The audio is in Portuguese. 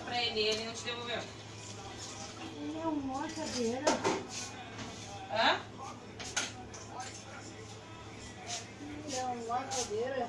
dele e não te devolveu? Ele arrumou a cadeira. Hã? Ele arrumou a cadeira.